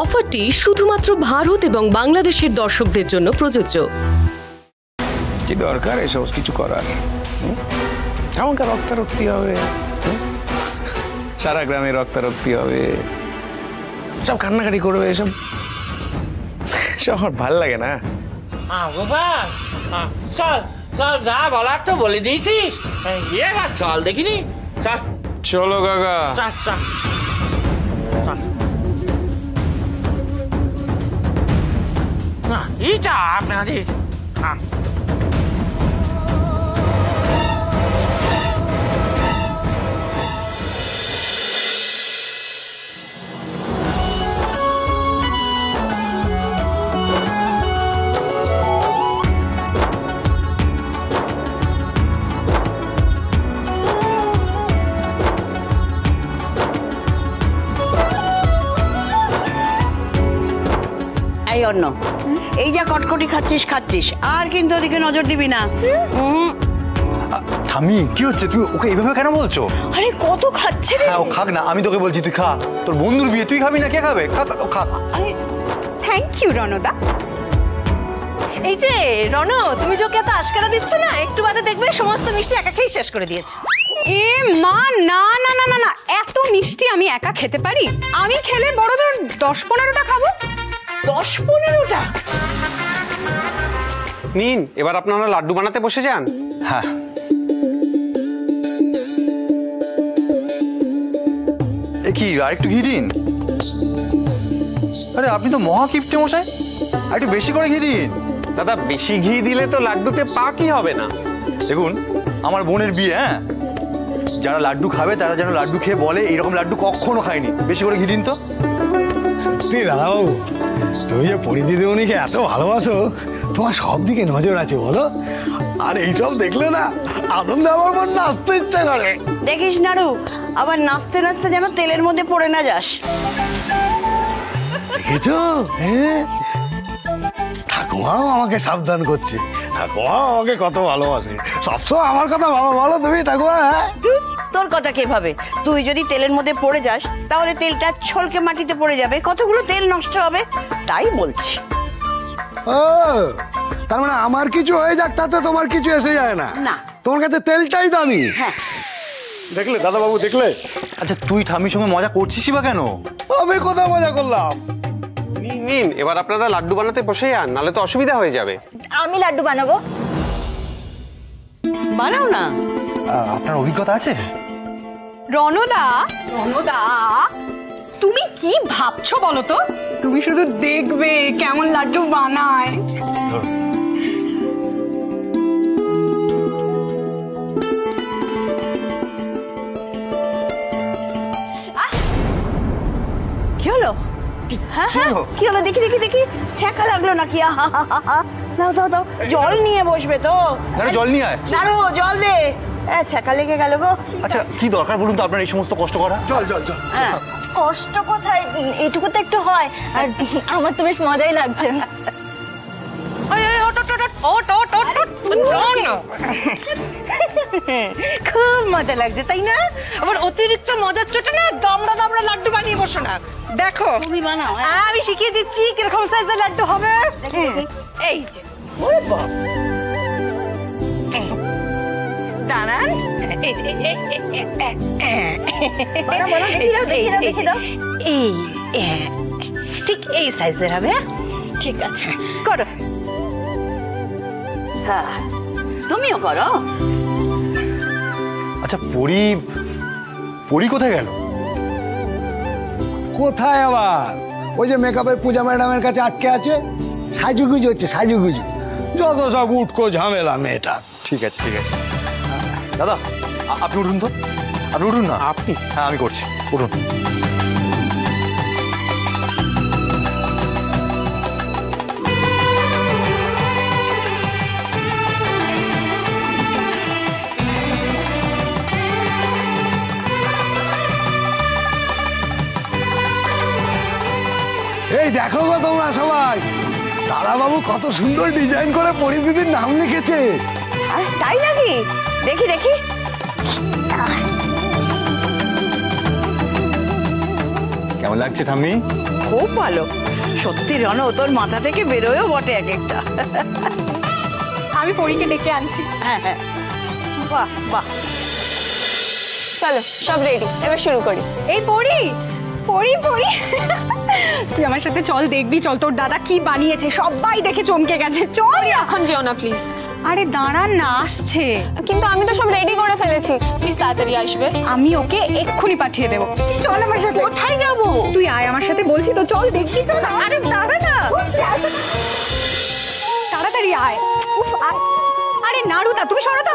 অফারটি শুধুমাত্র ভারত এবং বাংলাদেশের দর্শকদের জন্য প্রযোজ্য। কি দরকার এসব কিছু করার? আমাকে রক্তারক্তি হবে। সারা গ্রামে রক্তারক্তি হবে। সব কান্নাকাটি করবে এসব। সব আমার ভালো লাগে না। গোপাল চল চল যা বলার তো বলে দিয়েছিস। ইয়ে চল দেখিনি। চল। চলো কাকা। চল চল। না এইটা আপনাদের হ্যাঁ এই অন্য এই যা কটকটি খাচ্ছিস খাচ্ছিস। আর কিন্তু ওদিকে নজর দিবি না। হুম। ঠামি কি হচ্ছে? তুমি ওকে এইভাবে কেন বলছো? আরে কত খাচ্ছে রে। হ্যাঁ ও খাক না আমি তোকে বলছি তুই খা। তোর বন্ধুর বিয়ে তুই খাবি না কে খাবে? খা খা, খা। আরে থ্যাংক ইউ রণদা। এই যে রণ তুমি যে ওকে এত আশকারা দিচ্ছ না একটু বাদে দেখবে সমস্ত মিষ্টি একা খেয়ে শেষ করে দিয়েছে। এ মা না না না না না এত মিষ্টি আমি একা খেতে পারি? আমি খেলে বড় ধর দশ পনেরোটা খাব? দশ পনেরোটা। নিন এবার আপনারা লাড্ডু বানাতে বসে যান। হ্যাঁ। এ কি আর একটু ঘি দিন? আরে আপনি তো মহা কিপ্টে মশাই। আর একটু বেশি করে ঘি দিন। দাদা বেশি ঘি দিলে তো লাড্ডুতে পাকই হবে না? দেখুন আমার বোনের বিয়ে হ্যাঁ? যারা লাড্ডু খাবে তারা যেন লাড্ডু খেয়ে বলে এইরকম লাড্ডু কখনো খায়নি। বেশি করে ঘি দিন তো। দাদাবাবু তুমি যে পরিদিদিমণিকে এত ভালোবাসো? তোমার সব দিকে নজর আছে বলো? আর এইসব দেখলে না আনন্দে আমার মন নাচতে ইচ্ছা করে। দেখিস নাড়ু আবার নাচতে নাচতে যেন তেলের মধ্যে পড়ে না যাস। দেখেছ? হ্যাঁ। ঠাকুমাও আমাকে সাবধান করছে। ঠাকুমাও আমাকে কত ভালোবাসে। সবসময় আমার কথা ভালো বলো তুমি ঠাকুমা হ্যাঁ? তোর কথা কে ভাবে? তুই যদি তেলের মধ্যে পড়ে যাস তাহলে তেলটা ছলকে মাটিতে পড়ে যাবে। কতগুলো তেল নষ্ট হবে? তাই বলছি। ও তার মানে আমার কিছু হয়ে যাক তাতে তোমার কিছু এসে যায় না। না। তোমার কাছে তেলটাই দামি। হ্যাঁ। দেখলে দাদাবাবু দেখলে? আচ্ছা তুই ঠামির সঙ্গে মজা করছিস বা কেন? আমি কোথায় মজা করলাম? নিন নিন এবার আপনারা লাড্ডু বানাতে বসে যান নাহলে তো অসুবিধা হয়ে যাবে। আমি লাড্ডু বানাবো। বানাও না। আপনার অভিজ্ঞতা আছে? রণদা? রণদা? তুমি কি ভাবছ বলো তো? তুমি শুধু দেখবে কেমন লাড্ডু বানায়। কি হলো? হ্যাঁ হ্যাঁ কি হলো? দেখি দেখি দেখি। ছ্যাঁকা লাগল নাকি? আহা, হা, হা, হা। দাও দাও। দাও জল নিয়ে বসবে তো। জল নিয়ে আয়। জল দে। এ, ছ্যাঁকা লেগে গেল গো। আচ্ছা কি দরকার বলুন তো আপনার এই সমস্ত কষ্ট করা? চল চল চল। হ্যাঁ। কষ্ট কোথায়? এটুকু তো একটু হয়। আর আমার তো বেশ মজাই লাগছে। খুব মজা লাগছে তাই না? আবার অতিরিক্ত মজার চোটে না দমড়া দমড়া লাড্ডু বানিয়ে বসো না। দেখো। তুমি বানাও হ্যাঁ। আমি শিখিয়ে দিচ্ছি কীরকম সাইজের লাড্ডু হবে। এই যে। ওরে বাবা। এই ঠিক এই সাইজের হবে হ্যাঁ? ঠিক আছে করো। হ্যাঁ তুমিও করো। আচ্ছা পরি পরি কোথায় গেল? কোথায় আবার? ওই যে মেকআপের পূজা ম্যাডামের কাছে আটকে আছে। সাজুগুজু হচ্ছে সাজুগুজু। যত সব উটকো ঝামেলা মেয়েটা। ঠিক আছে ঠিক আছে। দাদা আপনি উঠুন তো। আপনি উঠুন না? আপনি? হ্যাঁ আমি করছি। উঠুন। এই দেখো গো তোমরা সবাই। দাদাবাবু কত সুন্দর ডিজাইন করে পরিদিদির নাম লিখেছে। আর তাই নাকি? দেখি দেখি। কেমন লাগছে ঠাম্মি? খুব ভালো। সত্যি রণ তোর মাথা থেকে বেরোয়ও বটে এক একটা। আমি পরীকে ডেকে আনছি। হ্যাঁ হ্যাঁ। বাহ বাহ। চলো সব রেডি এবার শুরু করি। এই পড়ি পড়ি পড়ি তুই আমার সাথে চল দেখবি চল। তোর দাদা কি বানিয়েছে? সবাই দেখে চমকে গেছে। চল। এখন যেও না প্লিজ আরে দাঁড়ান না আসছে। কিন্তু আমি তো সব রেডি করে ফেলেছি। প্লিজ তাড়াতাড়ি আসবে। আমি ওকে এক্ষুনি পাঠিয়ে দেবো। চল আমার সাথে। কোথায় যাব? তুই আয় আমার সাথে বলছি তো চল দেখবি চল। আরে দাঁড়া না। তাড়াতাড়ি আয়। উফ আয়। আরে নাড়ুদা তুমি সরো তো।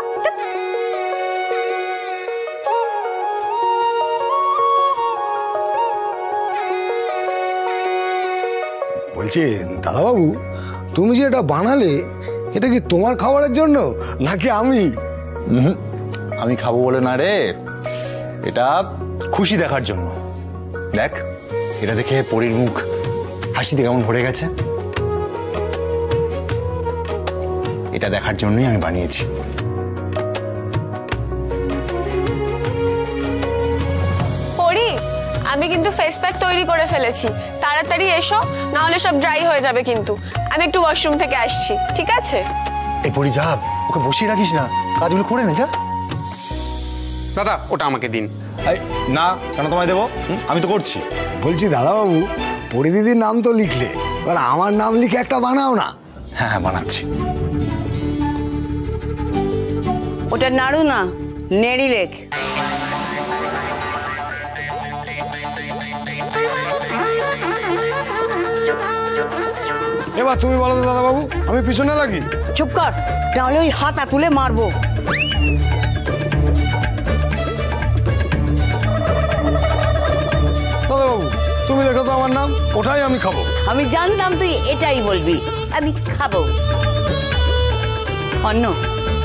বলছি দাদাবাবু তুমি যে এটা বানালে এটা কি তোমার খাবারের জন্য নাকি আমি? আমি খাব বলে না রে। এটা খুশি দেখার জন্য। দেখ এটা দেখে পরীর মুখ হাসিতে কেমন ভরে গেছে। এটা দেখার জন্যই আমি বানিয়েছি। পড়ি আমি কিন্তু ফেস প্যাক তৈরি করে ফেলেছি। তাড়াতাড়ি এসো না হলে সব ড্রাই হয়ে যাবে কিন্তু। আমি একটু ওয়াশরুম থেকে আসছি ঠিক আছে? এই পরি যা ওকে বসিয়ে রাখিস না। কাজগুলো করে নে যা। দাদা ওটা আমাকে দিন। এই, না কেন তোমায় দেবো? হুম, আমি তো করছি। বলছি দাদাবাবু পরিদিদির নাম তো লিখলে এবার আমার নাম লিখে একটা বানাও না। হ্যাঁ হ্যাঁ বানাচ্ছি। ওটা নাড়ু না নেড়ি লেখ। এবার তুমি বলো তো দাদাবাবু আমি পিছনে লাগি? চুপ কর নাহলে ওই হাত তুলে মারবো। দাদাবাবু তুমি লেখো তো আমার নাম ওটাই আমি খাব। আমি জানতাম তুই এটাই বলবি আমি খাব। অন্য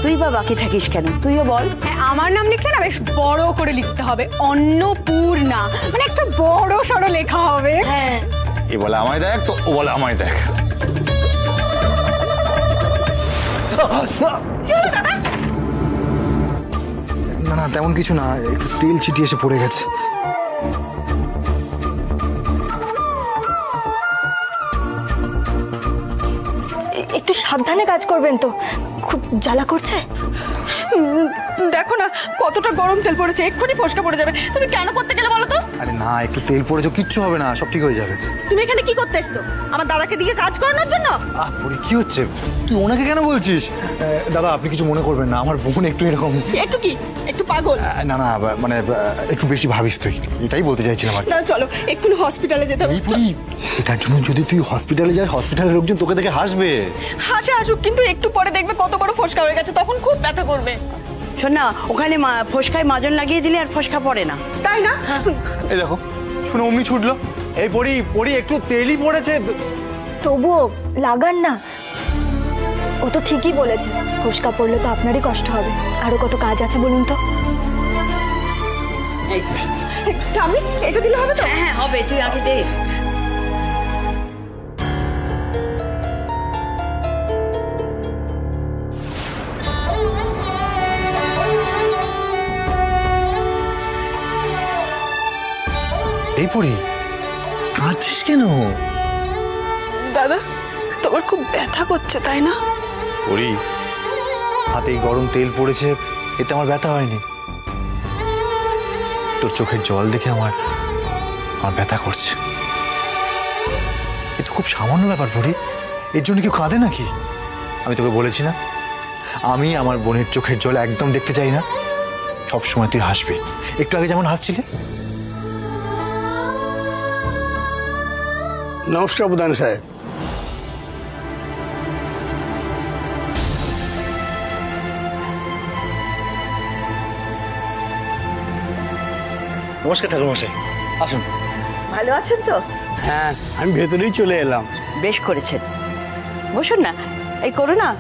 তুই বা বাকি থাকিস কেন? তুইও বল। হ্যাঁ, আমার নাম লিখলে না বেশ বড় করে লিখতে হবে অন্নপূর্ণা। মানে একটা বড় সড়ো লেখা হবে। হ্যাঁ। এ বলে আমায় দেখ তো ও বলে আমায় দেখ। না না তেমন কিছু না একটু তেল ছিটিয়ে এসে পড়ে গেছে। একটু সাবধানে কাজ করবেন তো খুব জ্বালা করছে। দেখো না কতটা গরম তেল পড়েছে এক্ষুনি ফসকা পড়ে যাবে। তুমি কেন করতে গেলে বলো তো? আরে না একটু তেল পড়েছে কিচ্ছু হবে না সব ঠিক হয়ে যাবে। তুমি এখানে কি করতে এসছো? আমার দাদাকে দিকে কাজ করানোর জন্য? আহ পরি কি হচ্ছে? তুই ওনাকে কেন বলছিস? দাদা আপনি কিছু মনে করবেন না আমার বোন একটু এরকম। একটু কি? একটু পাগল? না না মানে একটু বেশি ভাবিস তুই। এটাই বলতে চাইছিলাম আর না চলো এক্ষুনি হসপিটালে যেতে হবে। এই এটার জন্য যদি তুই হসপিটালে যাস হসপিটালের লোকজন তোকে দেখে হাসবে। হাসে হাসুক কিন্তু একটু পরে দেখবে কত বড় ফসকা হয়ে গেছে তখন খুব ব্যথা করবে। না ওখানে মা- ফসকায় মাজন লাগিয়ে দিলে আর ফসকা পড়ে না। তাই না? এই দেখো শুনে অমনি ছুটলো। এই পরি পরি একটু তেলই পড়েছে। তবুও লাগান না। ও তো ঠিকই বলেছে ফুসকা পড়লে তো আপনারই কষ্ট হবে। আরও কত কাজ আছে বলুন তো? আমি এটা দিলে হবে তো? হ্যাঁ হবে তুই আগে দে। এই পরি কাঁদছিস কেন? দাদা তোমার খুব ব্যথা করছে তাই না? পরি হাতে গরম তেল পড়েছে এতে আমার ব্যথা হয়নি। তোর চোখের জল দেখে আমার আমার ব্যথা করছে। এ তো খুব সামান্য ব্যাপার পড়ি। এর জন্য কেউ কাঁদে নাকি? আমি তোকে বলেছি না। আমি আমার বোনের চোখের জল একদম দেখতে চাই না। সব সময় তুই হাসবি। একটু আগে যেমন হাসছিলি নমস্কার প্রধান সাহেব। নমস্কার ঠাকুর মশাই আসুন। ভালো আছেন তো? হ্যাঁ আমি ভেতরেই চলে এলাম। বেশ করেছেন। বসুন না এই করো না।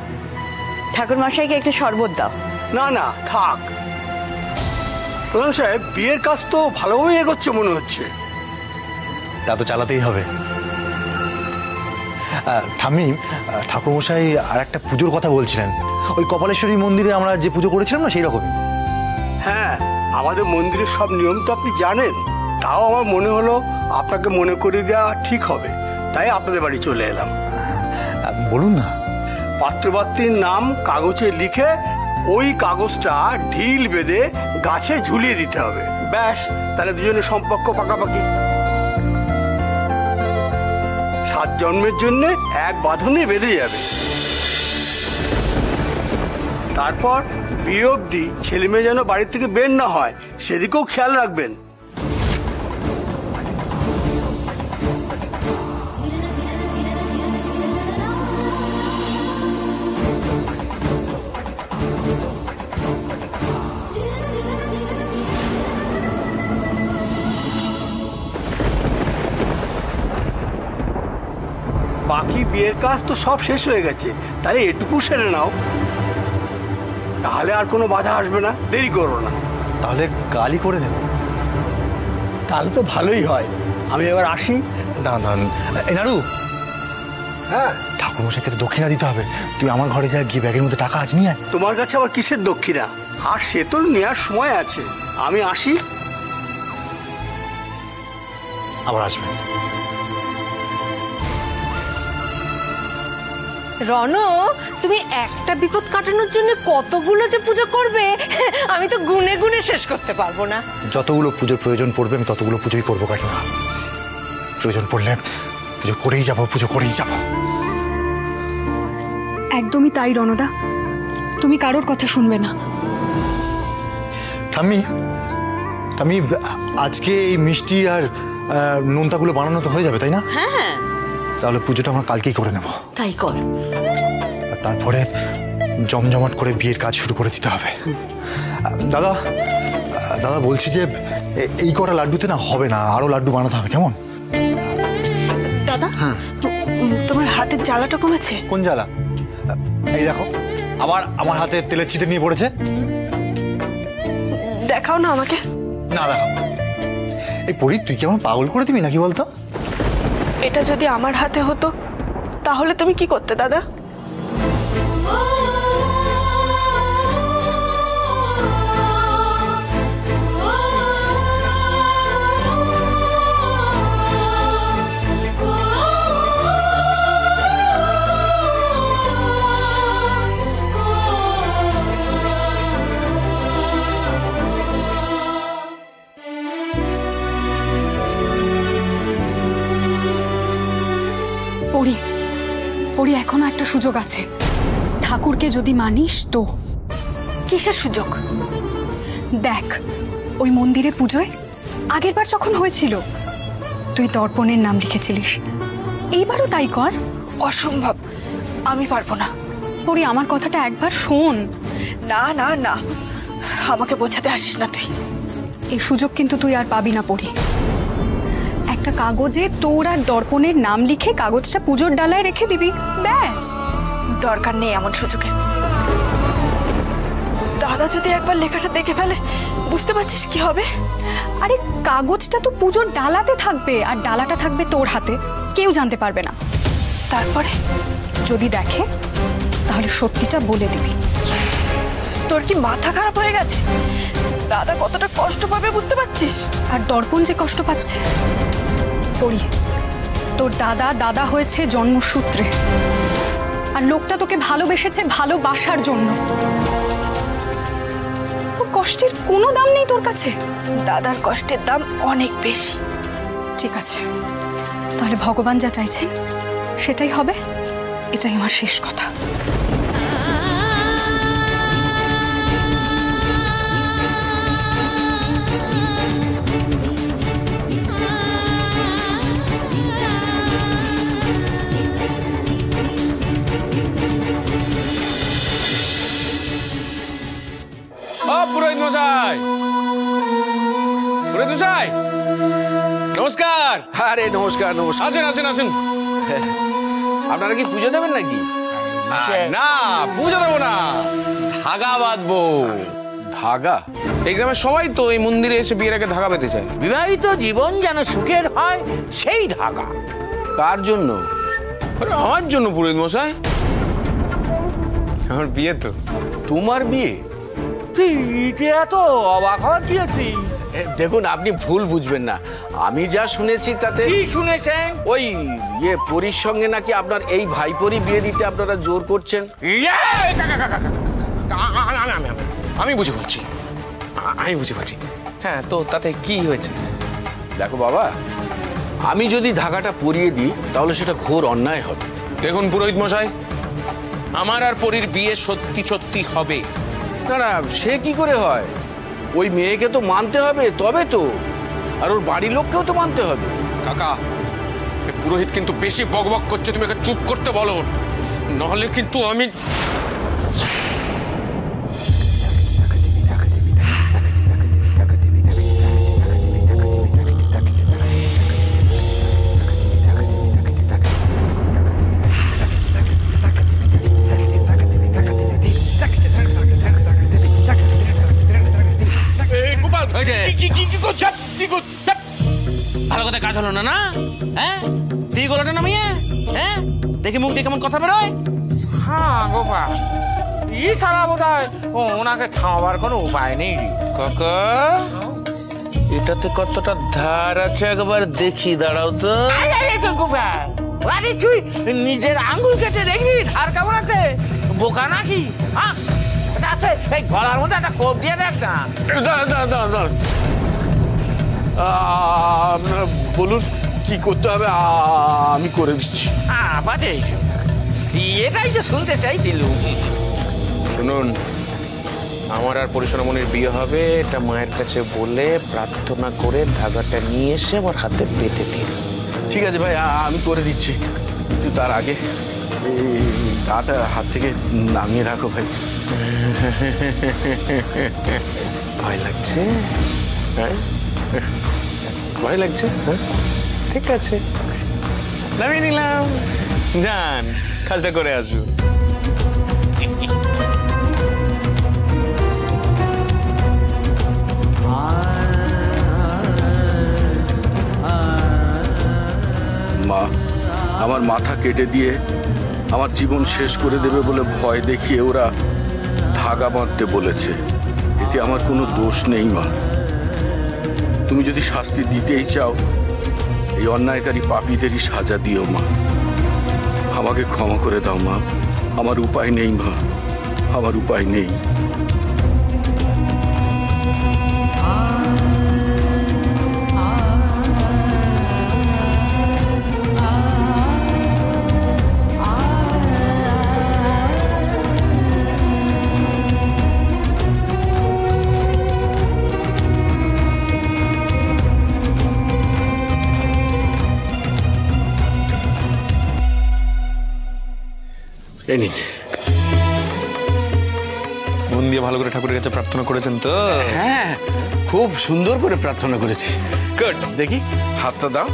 ঠাকুর মশাইকে একটু শরবত দাও। না না থাক। প্রধান সাহেব বিয়ের কাজ তো ভালোভাবেই এগোচ্ছে মনে হচ্ছে। তা তো চালাতেই হবে। ঠাম্মি ঠাকুর মশাই আর একটা পুজোর কথা বলছিলেন। ওই কপালেশ্বরী মন্দিরে আমরা যে পুজো করেছিলাম না সেই রকমই হ্যাঁ আমাদের মন্দিরের সব নিয়ম তো আপনি জানেন। তাও আমার মনে হলো আপনাকে মনে করিয়ে দেওয়া ঠিক হবে। তাই আপনাদের বাড়ি চলে এলাম। বলুন না। পাত্রপাত্রীর নাম কাগজে লিখে ওই কাগজটা ঢিল বেঁধে গাছে ঝুলিয়ে দিতে হবে। ব্যাস তাহলে দুজনের সম্পর্ক পাকাপাকি। সাত জন্মের জন্য এক বাঁধনে বেঁধে যাবে। তারপর বিয়ে অব্দি ছেলে মেয়ে যেন বাড়ির থেকে বের না হয়, সেদিকেও খেয়াল রাখবেন। কাজ তো সব শেষ হয়ে গেছে। তাহলে এটুকু সেরে নাও। তাহলে আর কোনো বাধা আসবে না। দেরি করো না। তাহলে কালই করে নেব তাহলে তো ভালোই হয়। আমি এবার আসি। না না এ নাড়ু। হ্যাঁ। ঠাকুরমশাইকে তো দক্ষিণা দিতে হবে। তুই আমার ঘরে যা গিয়ে ব্যাগের মধ্যে টাকা আছে নিয়ে আয়। তোমার কাছে আবার কিসের দক্ষিণা? আর সে তো নেওয়ার সময় আছে। আমি আসি। আবার আসবে রণ তুমি একটা বিপদ কাটানোর জন্য কতগুলো যে পুজো করবে আমি তো গুনে গুনে শেষ করতে পারব না। যতগুলো পুজোর প্রয়োজন পড়বে আমি ততগুলো পুজোই করব কাকিমা। প্রয়োজন পড়লে পুজো করেই যাব পুজো করেই যাব। একদমই তাই রণদা। তুমি কারোর কথা শুনবে না। ঠাম্মি ঠাম্মি আজকে এই মিষ্টি আর নোনতাগুলো বানানো তো হয়ে যাবে তাই না? হ্যাঁ। তাহলে পুজোটা আমরা কালকেই করে নেব। তাই কর। আর তারপরে জমজমাট করে বিয়ের কাজ শুরু করে দিতে হবে। দাদা দাদা বলছি যে এই কটা লাড্ডুতে না হবে না আরও লাড্ডু বানাতে হবে কেমন? দাদা উম, তোমার হাতের জ্বালাটা কমেছে? কোন জ্বালা? এই দেখো আবার আমার হাতে তেলের ছিটে নিয়ে পড়েছে। দেখাও না আমাকে। না দেখো এই পরি তুই কি আমার পাগল করে দিবি নাকি বলতো? এটা যদি আমার হাতে হতো তাহলে তুমি কি করতে দাদা? পড়ি এখনও একটা সুযোগ আছে। ঠাকুরকে যদি মানিস তো। কিসের সুযোগ? দেখ ওই মন্দিরে পুজোয় আগেরবার যখন হয়েছিল তুই দর্পণের নাম লিখেছিলিস। এইবারও তাই কর। অসম্ভব। আমি পারব না। পড়ি আমার কথাটা একবার শোন। না না না। আমাকে বোঝাতে আসিস না তুই। এই সুযোগ কিন্তু তুই আর পাবি না পড়ি। একটা কাগজে তোর আর দর্পণের নাম লিখে কাগজটা পুজোর ডালায় রেখে দিবি। ব্যাস। দরকার নেই এমন সুযোগের দাদা যদি একবার লেখাটা দেখে ফেলে বুঝতে পারছিস কি হবে? আরে কাগজটা তো পুজোর ডালাতে থাকবে আর ডালাটা থাকবে তোর হাতে। কেউ জানতে পারবে না। তারপরে? যদি দেখে তাহলে সত্যিটা বলে দিবি। তোর কি মাথা খারাপ হয়ে গেছে? দাদা কতটা কষ্ট পাবে বুঝতে পারছিস? আর দর্পণ যে কষ্ট পাচ্ছে? পড়ি তোর দাদা দাদা হয়েছে জন্মসূত্রে। আর লোকটা তোকে ভালোবেসেছে ভালোবাসার জন্য। ওর কষ্টের কোনো দাম নেই তোর কাছে। দাদার কষ্টের দাম অনেক বেশি। ঠিক আছে তাহলে ভগবান যা চাইছেন সেটাই হবে। এটাই আমার শেষ কথা। নমস্কার। আরে নমস্কার নমস্কার। আসুন আসুন আসুন। আপনারা কি পুজো দেবেন নাকি? না পুজো দেবো না। ধাগা বাঁধবো। ধাগা? এই গ্রামের সবাই তো এই মন্দিরে এসে বিয়ের আগে ধাগা পেতে চায় বিবাহিত জীবন যেন সুখের হয় সেই ধাগা। কার জন্য? আরে আমার জন্য পুরোহিত মশাই। আমার বিয়ে তো। তোমার বিয়ে? তুই যে এত অবাক হওয়ার কি আছে? এ, দেখুন আপনি ভুল বুঝবেন না। আমি যা শুনেছি তাতে কি শুনেছেন? ওই ইয়ে পরীর সঙ্গে নাকি আপনার এই ভাইপরি বিয়ে দিতে আপনারা জোর করছেন? আমি- বুঝে বলছি। আমি বুঝে বলছি। হ্যাঁ তো তাতে কি হয়েছে? দেখো বাবা আমি যদি ধাগাটা পরিয়ে দিই তাহলে সেটা ঘোর অন্যায় হবে। দেখুন পুরোহিত মশাই আমার আর পরীর বিয়ে সত্যি সত্যি হবে। না সে কি করে হয়? ওই মেয়েকে তো মানতে হবে, তবে তো। আর ওর বাড়ির লোককেও তো মানতে হবে। কাকা পুরোহিত কিন্তু বেশি বকবক করছে, তুমি একে চুপ করতে বলো। নাহলে কিন্তু আমি না না? হ্যাঁ? তুই গলাটা নামিয়ে হ্যাঁ? দেখি মুখ দিয়ে কেমন কথা বেরোয়। হ্যাঁ গোপাল ই সারা বোধ হয় ওনাকে থামাবার কোনো উপায় নেই। কাকা এটাতে কতটা ধার আছে একবার দেখি দাঁড়াও তো। আরে তুই নিজের আঙ্গুল কেটে দেখবি আর কেমন আছে? বোকা নাকি? হ্যাঁ এটা আছে এই গলার মধ্যে একটা কোপ দিয়ে দেখ না। আপনারা বলুন কি করতে হবে? আ, আমি করে দিচ্ছি। বাজে এটাই তো শুনতে চাইছিলুম। শুনুন আমার আর পরিসরমণির বিয়ে হবে এটা মায়ের কাছে বলে প্রার্থনা করে ধাগাটা নিয়ে এসে আমার হাতে পেতে দিন। ঠিক আছে ভাই আ- আমি করে দিচ্ছি। কিন্তু তার আগে এই হাত থেকে নামিয়ে রাখো ভাই। ভয় লাগছে? হ্যাঁ? ভয় লাগছে? হ্যাঁ? ঠিক আছে। নামিয়ে নিলাম। যান, কাজটা করে আসব। মা, আমার মাথা কেটে দিয়ে আমার জীবন শেষ করে দেবে বলে ভয় দেখিয়ে ওরা ধাগা বাঁধতে বলেছে। এতে আমার কোনো দোষ নেই, মা। তুমি যদি শাস্তি দিতেই চাও, এই অন্যায়কারী পাপীদেরই সাজা দিও, মা। আমাকে ক্ষমা করে দাও, মা। আমার উপায় নেই, মা। আমার উপায় নেই। এই নিন। মন দিয়ে ভালো করে ঠাকুরের কাছে প্রার্থনা করেছেন তো? হ্যাঁ খুব সুন্দর করে প্রার্থনা করেছি। গুড দেখি। হাতটা দাও।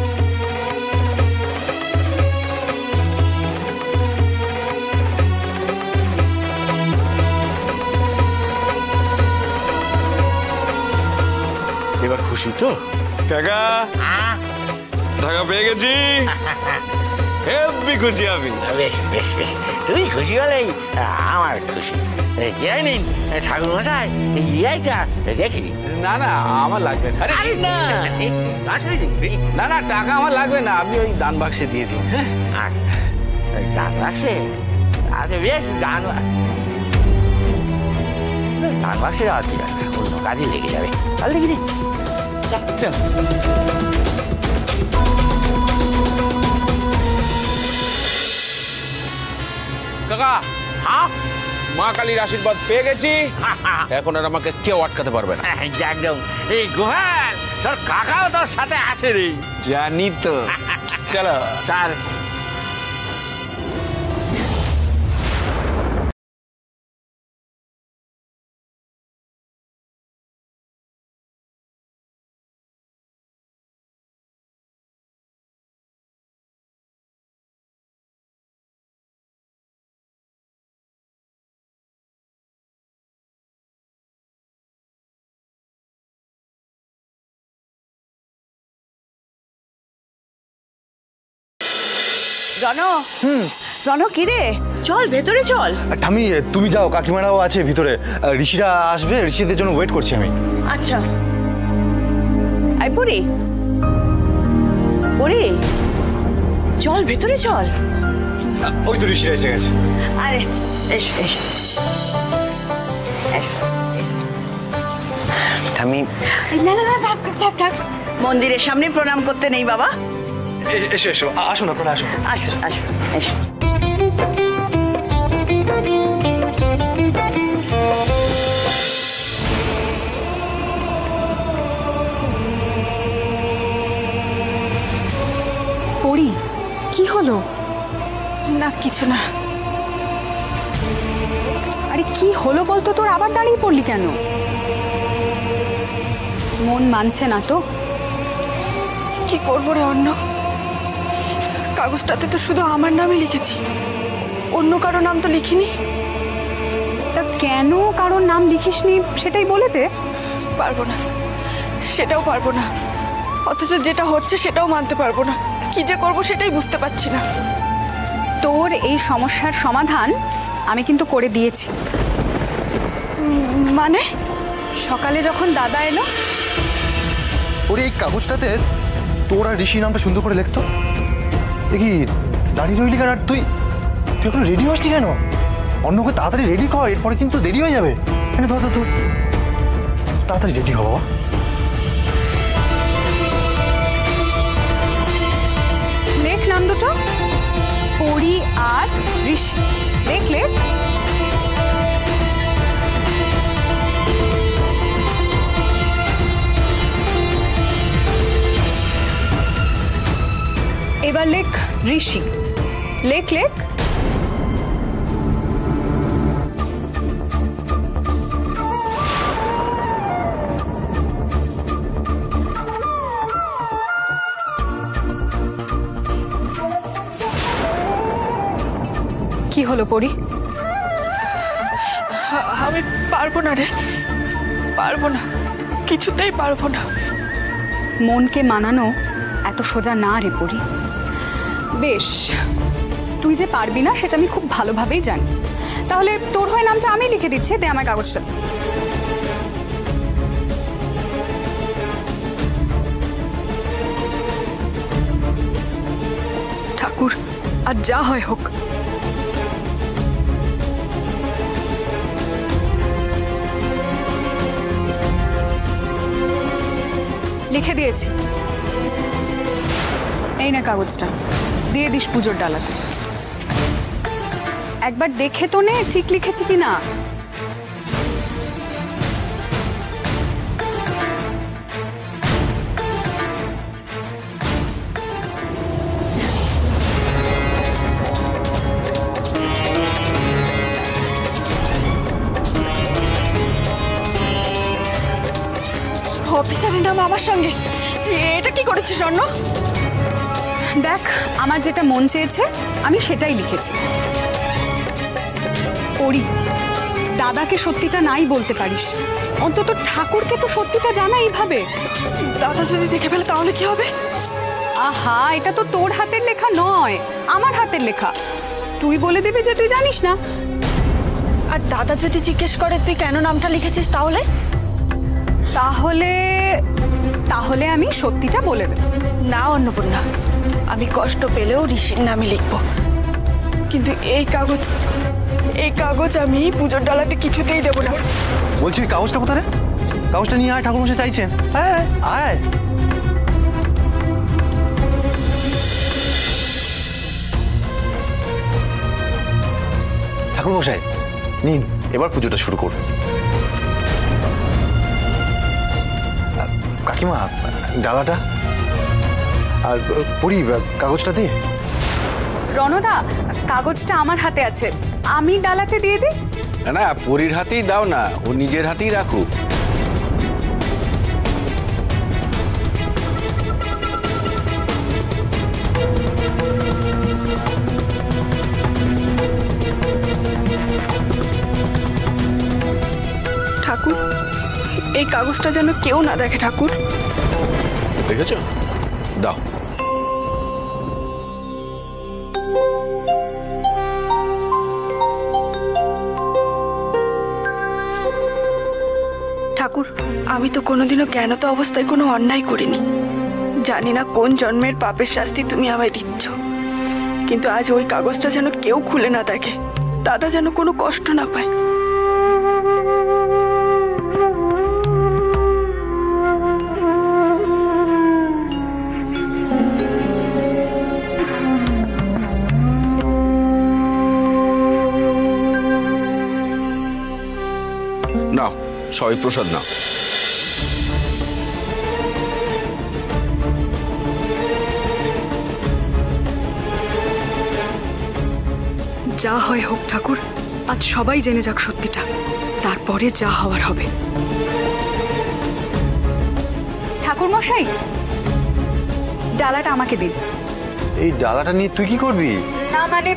এবার খুশি তো? কাকা ধাগা পেয়ে গেছি। হেব্বি খুশি আমি। বেশ বেশ বেশ। তুমি খুশি হলেই আমার খুশি। এই, এই নিন ঠাকুর মশাই এইটা রেখে দিন না না আমার লাগবে না। আরে না! না না টাকা আমার লাগবে না আপনি ওই দান বাক্সে দিয়ে দিন হ্যাঁ আচ্ছা। গান বাক্সে? আচ্ছা বেশ বা- গান বাক্সে আর কি আছে? অন্য কাজে লেগে যাবে। তাহলে দেখি চল কাকা হ্যাঁ? মা কালীর আশীর্বাদ পেয়ে গেছি। এখন আর আমাকে কেউ আটকাতে পারবে না। একদম। এই গুহার তোর কাকাও তোর সাথে আছে রে। জানি তো। চলো। স্যার রণ। রণ কিরে চল ভেতরে চল। ঠামি তুমি যাও কাকিমারাও আছে ভিতরে। ঋষিরা আসবে ঋষিদের জন্য ওয়েট করছি আমি। আচ্ছা। আয় পড়ি। পড়ি। চল ভেতরে চল। ওই তো ঋষিরা এসে গেছে। আরে এসো এসো। ঠামি না না না থাক, থাক থাক। মন্দিরের সামনে প্রণাম করতে নেই বাবা। এসো এসো আসুন আপনারা আসুন। আসো আসো এসো। পড়ি কি হলো? না কিছু না। আরে কি হলো বলতো? তোর আবার দাঁড়িয়ে পড়লি কেন? মন মানছে না তো? কি করব রে অন্য? কাগজটাতে তো শুধু আমার নামই লিখেছি। অন্য কারও নাম তো লিখিনি। তা কেন কারোর নাম লিখিসনি সেটাই বলেছে পারব না। সেটাও পারব না। অথচ যেটা হচ্ছে সেটাও মানতে পারব না। কি যে করব সেটাই বুঝতে পারছি না। তোর এই সমস্যার সমাধান আমি কিন্তু করে দিয়েছি। মানে? সকালে যখন দাদা এলো। ওরে এই কাগজটাতে তোর আর ঋষি নামটা সুন্দর করে লিখতো? কি দাঁড়িয়ে রইলি কেন? আর তুই তুই এখন রেডি হসটি কেন? অন্য অন্যকে তাড়াতাড়ি রেডি কর, এরপরে কিন্তু দেরি হয়ে যাবে। কেন ধর ধর তাড়াতাড়ি রেডি হ, বাবা। লেখ নাম দুটো। পরি আর ঋষি। লেখ লেখ। এবার লেখ ঋষি। লেখ লেখ। কি হলো পরি? আমি পারব না রে। পারব না। কিছুতেই পারব না। মনকে মানানো এত সোজা না রে পড়ি বেশ। তুই যে পারবি না, সেটা আমি খুব ভালোভাবেই জানি। তাহলে তোর হয়ে নামটা আমি লিখে দিচ্ছি, দে আমার কাগজটা। ঠাকুর, আর যা হয় হোক। লিখে দিয়েছি। এই না কাগজটা। দিয়ে দিস পুজোর ডালাতে। একবার দেখে তো নে ঠিক লিখেছি কি না আমার যেটা মন চেয়েছে আমি সেটাই লিখেছি। পড়ি। দাদাকে সত্যিটা নাই বলতে পারিস। অন্তত ঠাকুরকে তো সত্যিটা জানা এইভাবে। দাদা যদি দেখে ফেলে তাহলে কি হবে? আহা এটা তো তোর হাতের লেখা নয় আমার হাতের লেখা। তুই বলে দিবি যে তুই জানিস না। আর দাদা যদি জিজ্ঞেস করে তুই কেন নামটা লিখেছিস তাহলে? তাহলে তাহলে আমি সত্যিটা বলে দেব। না অন্নপূর্ণা। আমি কষ্ট পেলেও ঋষির নামে লিখব। কিন্তু এই কাগজ এই কাগজ আমি পুজোর ডালাতে কিছুতেই দেবো না। বলছি কাগজটা কোথায় কাগজটা নিয়ে আয় ঠাকুর মশাই চাইছেন আয় আয়। ঠাকুর মশাই নিন, এবার পুজোটা শুরু করুন। কাকিমা, ডালাটা? আর পড়ি কাগজটা দিয়ে রণদা কাগজটা আমার হাতে আছে। আমি ডালাতে দিয়ে দিই? না না পরীর হাতেই দাও না ও নিজের হাতেই রাখুক। ঠাকুর এই কাগজটা যেন কেউ না দেখে ঠাকুর। দেখেছ? দাও। ঠাকুর, আমি তো কোনোদিনও জ্ঞানত অবস্থায় কোনো অন্যায় করিনি। জানি না কোন জন্মের পাপের শাস্তি তুমি আমায় দিচ্ছ। কিন্তু আজ ওই কাগজটা যেন কেউ খুলে না দেখে, দাদা যেন কোনো কষ্ট না পায়। সবাই প্রসাদ নাও। যা হয় হোক ঠাকুর। আজ সবাই জেনে যাক সত্যিটা। তারপরে যা হওয়ার হবে। ঠাকুর মশাই ডালাটা আমাকে দিন। এই ডালাটা নিয়ে তুই কি করবি? না মানে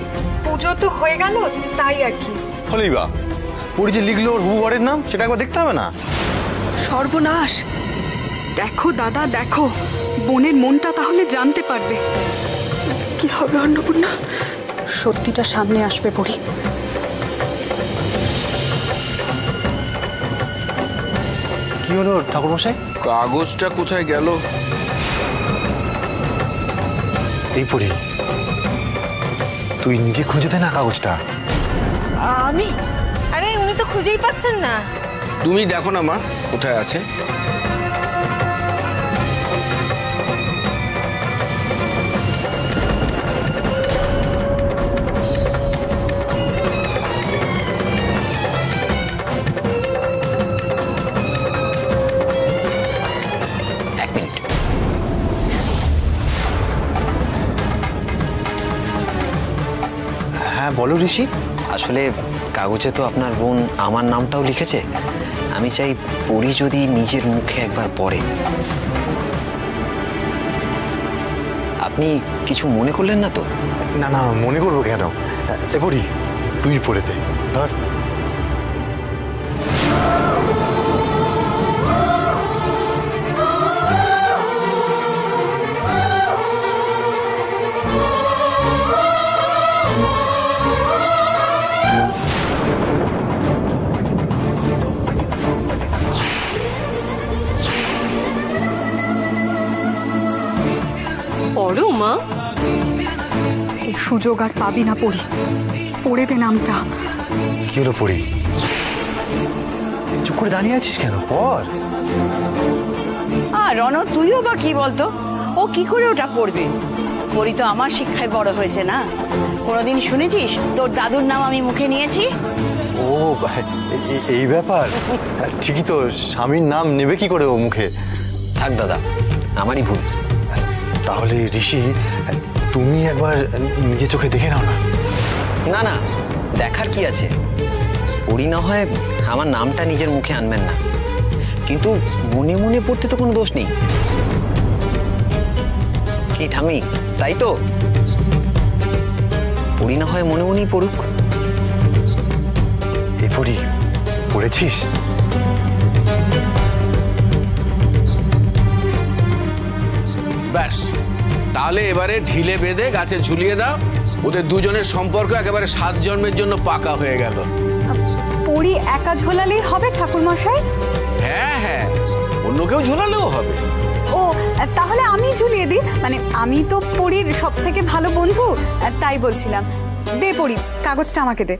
পুজো তো হয়ে গেল তাই আর কি। হলেই বা। পরি যে লিখলো ওর হবু বরের নাম সেটা একবার দেখতে হবে না? সর্বনাশ। দেখো দাদা দেখো। বোনের মনটা তাহলে জানতে পারবে। কি হবে অন্নপূর্ণা? সত্যিটা সামনে আসবে পড়ি কি হলো ঠাকুরমশাই? কাগজটা কোথায় গেল? এই পড়ি তুই নিজে খুঁজে দে না কাগজটা। আমি? খুঁজেই পাচ্ছেন না। তুমি দেখো না মা কোথায় আছে। হ্যাঁ বলো ঋষি। আসলে কাগজে তো আপনার বোন আমার নামটাও লিখেছে। আমি চাই পড়ি যদি নিজের মুখে একবার পড়ে। আপনি কিছু মনে করলেন না তো? না না, মনে করব কেন? এ পড়ি তুই পড়ে দে মা। এই সুযোগ আর পাবি না পড়ি। পড়ে দে নামটা। কি হলো পড়ি? চুপ করে দাঁড়িয়ে আছিস কেন? পর আর রণ তুইও বা কি বলতো? ও কি করে ওটা পড়বে? পড়ি তো আমার শিক্ষায় বড় হয়েছে না? কোনোদিন শুনেছিস? তোর দাদুর নাম আমি মুখে নিয়েছি? ও এই ব্যাপার? ঠিকই তো স্বামীর নাম নেবে কি করে ও মুখে? থাক দাদা আমারই ভুল। তাহলে ঋষি তুমি একবার নিজে চোখে দেখে নাও না। না না দেখার কি আছে? পড়ি না হয় আমার নামটা নিজের মুখে আনবেন না। কিন্তু মনে মনে পড়তে তো কোনো দোষ নেই। কি ঠামি তাই তো? পড়ি না হয় মনে মনেই পড়ুক। এই পড়ি পড়েছিস? ব্যাস। তাহলে এবারে ঢিলে বেঁধে গাছে ঝুলিয়ে দাও। ওদের দুজনের সম্পর্ক একেবারে সাত জন্মের জন্য পাকা হয়ে গেল। পড়ি একা ঝোলালেই হবে ঠাকুর মশাই হ্যাঁ হ্যাঁ। অন্য কেউ ঝোলালেও হবে। ও তাহলে আমি ঝুলিয়ে দিই। মানে আমি তো পড়ির সব থেকে ভালো বন্ধু তাই বলছিলাম। দে পড়ি কাগজটা আমাকে দে।